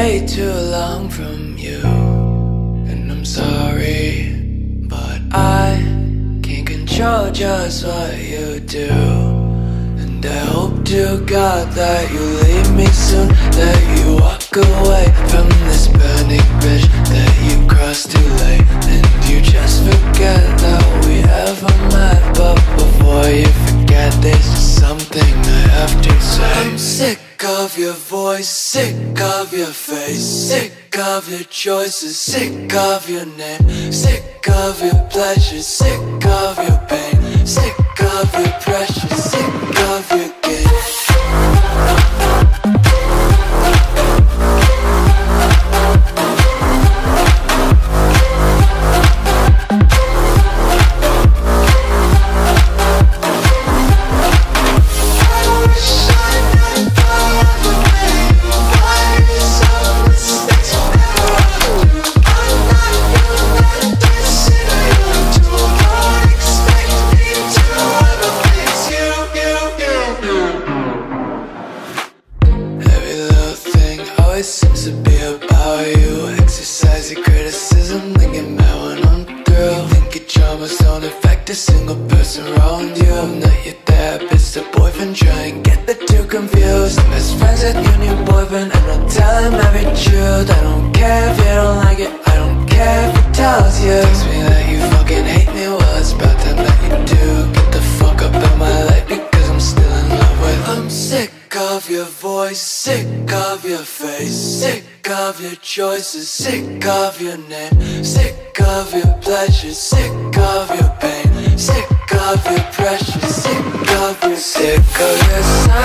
way too long from you. And I'm sorry, but I can't control just what you do. And I hope to God that you leave me soon, that you walk away from this burning bridge that you crossed too sick of your voice, sick of your face, sick of your choices, sick of your name, sick of your pleasure, sick of your pain, sick of your pressure, always seems to be about you. Exercise your criticism, get mad when I'm through. Think your traumas don't affect a single person around you. I'm not your therapist or boyfriend, try and get the two confused. I'm best friends with your new boyfriend, and I'll tell him every truth. I don't care if you don't like it, voice, sick of your face, sick of your choices, sick of your name, sick of your pleasure, sick of your pain, sick of your pressure, sick of your sick of your sight,